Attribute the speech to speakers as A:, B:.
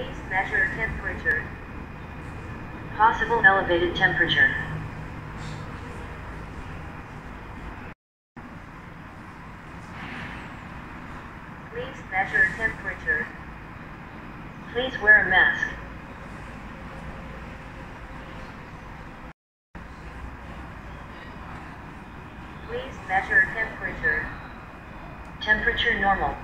A: Please measure temperature. Possible elevated temperature. Please measure temperature. Please wear a mask. Please measure temperature. Temperature normal.